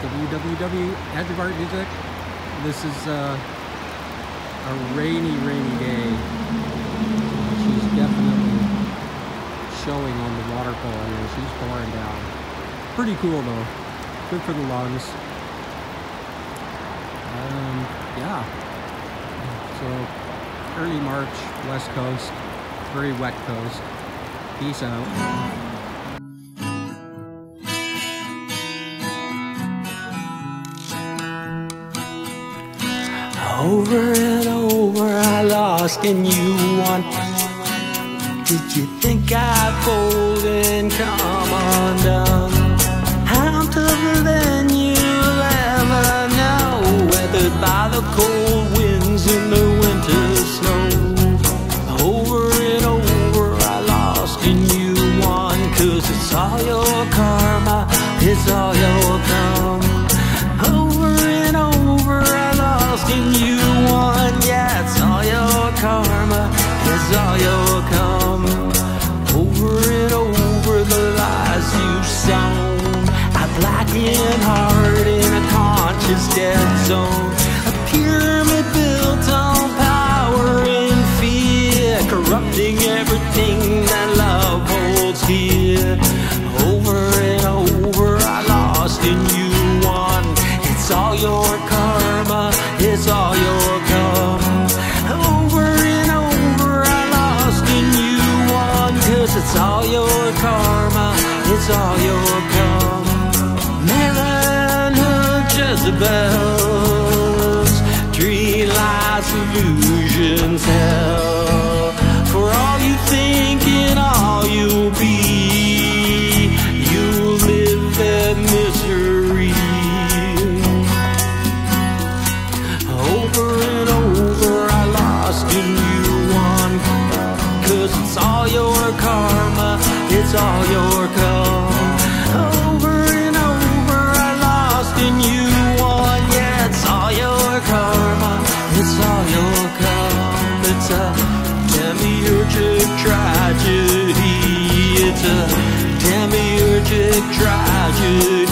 www. Edge Music. This is uh, a rainy, rainy day. She's definitely showing on the waterfall here. She's pouring down. Pretty cool though. Good for the lungs. Um, yeah. So early March, West Coast, very wet coast. Peace out. Over and over I lost and you won. Did you think I'd fold and come undone? I'm tougher than you'll ever know. Weathered by the cold winds and the winter snow. Over and over I lost and you won. Cause it's all your karma, it's all your It's all your Over and over the lies you've sown. A blackened heart in a conscious dead zone. A pyramid built on power and fear Corrupting everything it's all your karma, it's all your karma. Man her Jezebels Tree lies, illusions, hell. For all you think and all you'll be it's all your karma Over and over I lost and you won Yeah, it's all your karma, it's all your karma. It's a demiurgic tragedy. It's a demiurgic tragedy